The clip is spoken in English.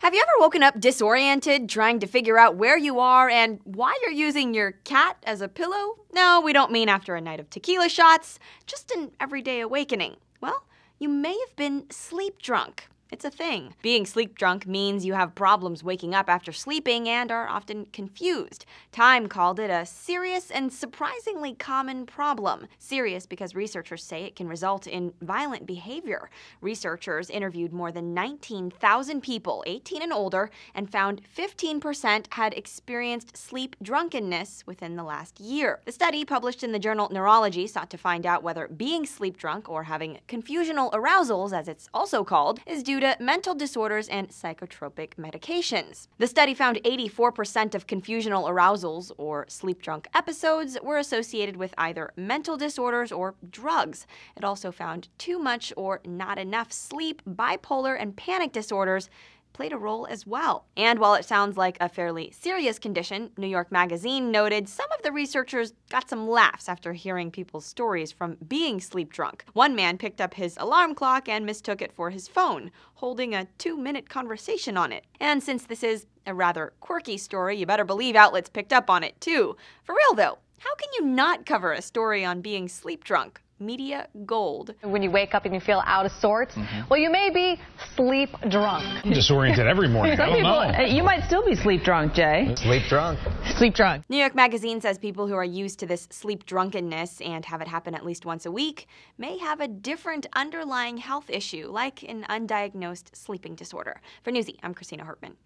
Have you ever woken up disoriented, trying to figure out where you are and why you're using your cat as a pillow? No, we don't mean after a night of tequila shots, just an everyday awakening. Well, you may have been sleep drunk. It's a thing. Being sleep drunk means you have problems waking up after sleeping and are often confused. Time called it a serious and surprisingly common problem. Serious because researchers say it can result in violent behavior. Researchers interviewed more than 19,000 people, 18 and older, and found 15% had experienced sleep drunkenness within the last year. The study, published in the journal Neurology, sought to find out whether being sleep drunk or having confusional arousals, as it's also called, is due due to mental disorders and psychotropic medications. The study found 84% of confusional arousals, or sleep drunk episodes, were associated with either mental disorders or drugs. It also found too much or not enough sleep, bipolar, and panic disorders played a role as well. And while it sounds like a fairly serious condition, New York Magazine noted some of the researchers got some laughs after hearing people's stories from being sleep drunk. One man picked up his alarm clock and mistook it for his phone, holding a two minute conversation on it. And since this is a rather quirky story, you better believe outlets picked up on it too. For real though, how can you not cover a story on being sleep drunk? Media gold. When you wake up and you feel out of sorts, mm -hmm. well, you may be sleep drunk. I'm disoriented every morning. Some people, know. You might still be sleep drunk, Jay. Sleep drunk. Sleep drunk. New York Magazine says people who are used to this sleep drunkenness and have it happen at least once a week may have a different underlying health issue, like an undiagnosed sleeping disorder. For Newsy, I'm Christina Hartman.